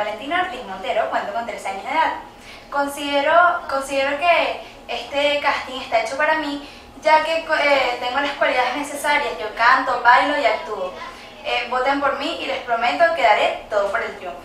Valentina Ortiz Montero cuento con 3 años de edad. Considero, considero que este casting está hecho para mí ya que eh, tengo las cualidades necesarias, yo canto, bailo y actúo. Eh, voten por mí y les prometo que daré todo por el triunfo.